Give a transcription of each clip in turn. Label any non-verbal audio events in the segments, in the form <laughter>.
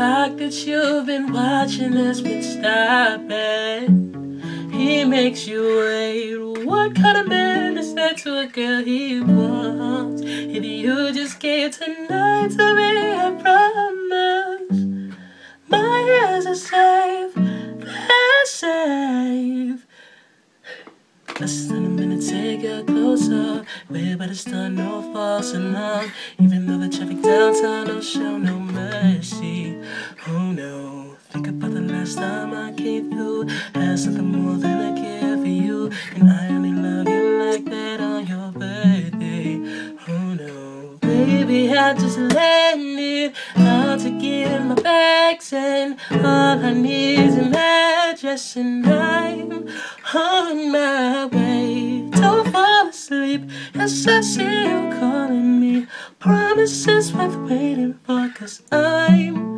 that you've been watching has been stopping. He makes you wait. What kind of man is that to a girl he wants? If you just gave tonight to me, I promise. My ears are safe, they're safe. Less than a minute, take a closer. Way by the start, no false alarm. Even though the traffic downtown don't show no mercy. I just landed. Out to get my bags and all I need is an address and I'm on my way. Don't fall asleep. I see you calling me. Promises worth waiting for, cause I'm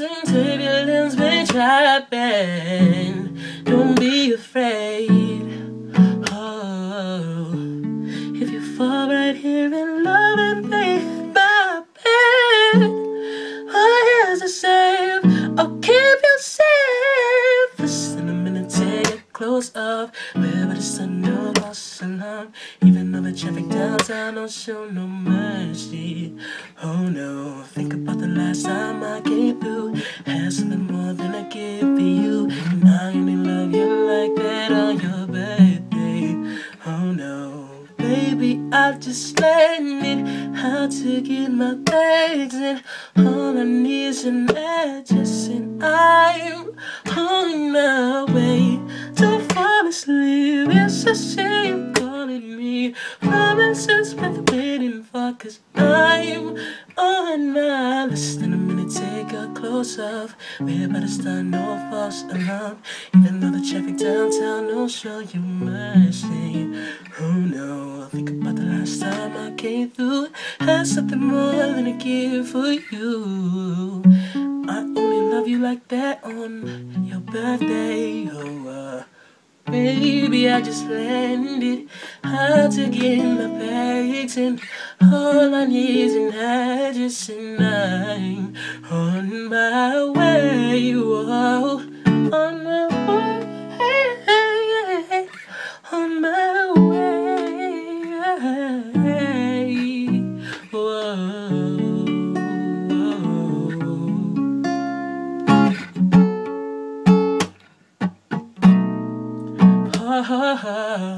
a and turbulence been trapping. Don't be afraid. Oh, if you fall right here in love and faith, my bed, my hands are safe. I'll keep you safe. Listen a minute, take it close up. Wherever the sun no false alarm. Even though the traffic downtown don't show no mercy. Oh no, came through. Had something more than I give for you. And I only love you like that on your birthday. Oh no, baby, I just landed. How to get my bags in. All I need is an address, and I'm Promises worth waiting for, cause I'm on my list. In a minute, take a close up. We're about to start, no false alarm. Even though the traffic downtown don't show you mercy. Oh no, think about the last time I came through. Had something more than a gift for you. I only love you like that on your birthday. Oh, uh, baby, I just landed. How to get my bags and all I need is an address and I'm on my way. Whoa, Oh, <laughs>